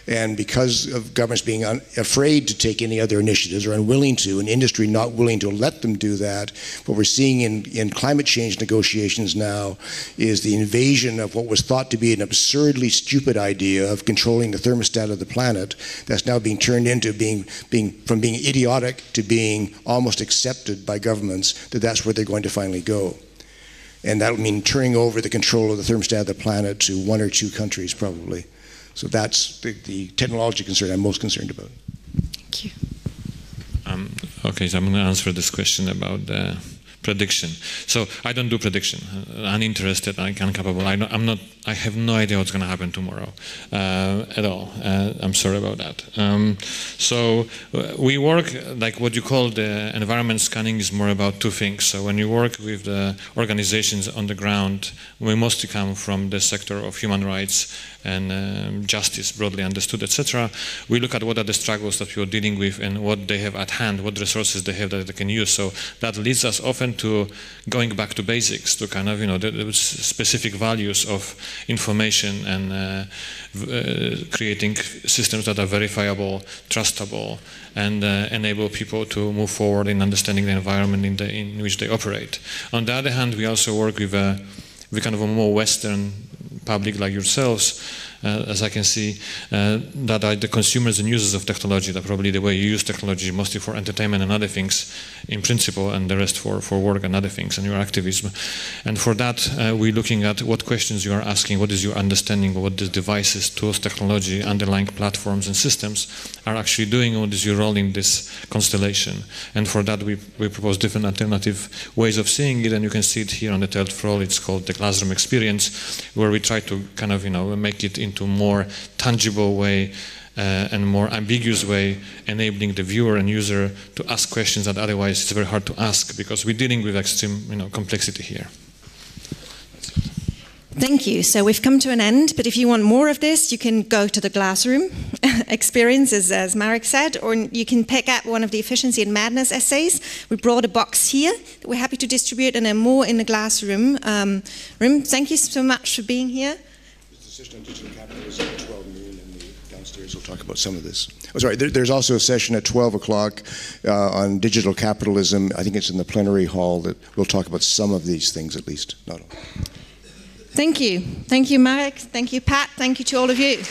Speaker 3: And because of governments being afraid to take any other initiatives or unwilling to, and industry not willing to let them do that, what we're seeing in, in climate change negotiations now is the invasion of what was thought to be an absurdly stupid idea of controlling the thermostat of the planet that's now being turned into being, being from being idiotic to being almost accepted by governments that that's where they're going to finally go. And that'll mean turning over the control of the thermostat of the planet to one or two countries, probably. So that's the, the technology concern I'm most concerned about.
Speaker 1: Thank you.
Speaker 2: Um, okay, so I'm going to answer this question about the prediction. So I don't do prediction. Uh, uninterested, I'm incapable. I am not. I have no idea what's going to happen tomorrow uh, at all. Uh, I'm sorry about that. Um, so uh, we work like what you call the environment scanning is more about two things. So when you work with the organizations on the ground, we mostly come from the sector of human rights and um, justice broadly understood, etc. We look at what are the struggles that we are dealing with and what they have at hand, what resources they have that they can use. So that leads us often to going back to basics, to kind of you know the, the specific values of information and uh, uh, creating systems that are verifiable, trustable, and uh, enable people to move forward in understanding the environment in, the, in which they operate. On the other hand, we also work with a, with kind of a more Western public like yourselves as I can see, uh, that are the consumers and users of technology, that probably the way you use technology mostly for entertainment and other things in principle, and the rest for, for work and other things and your activism. And for that, uh, we're looking at what questions you are asking, what is your understanding of what the devices, tools, technology, underlying platforms and systems are actually doing, what is your role in this constellation. And for that, we, we propose different alternative ways of seeing it, and you can see it here on the third floor. It's called the Glassroom experience, where we try to kind of, you know, make it in into more tangible way uh, and more ambiguous way, enabling the viewer and user to ask questions that otherwise it's very hard to ask because we're dealing with extreme you know, complexity here.
Speaker 1: Thank you. So we've come to an end, but if you want more of this, you can go to the Glassroom experience, as, Marek said, or you can pick up one of the Efficiency and Madness essays. We brought a box here that we're happy to distribute, and then more in the Glassroom um, room. Thank you so much for being here
Speaker 3: session on digital capitalism at 12 noon, and downstairs will talk about some of this. Oh, sorry, there, there's also a session at 12 o'clock uh, on digital capitalism. I think it's in the plenary hall that we'll talk about some of these things at least, not all.
Speaker 1: Thank you. Thank you, Marek. Thank you, Pat. Thank you to all of you.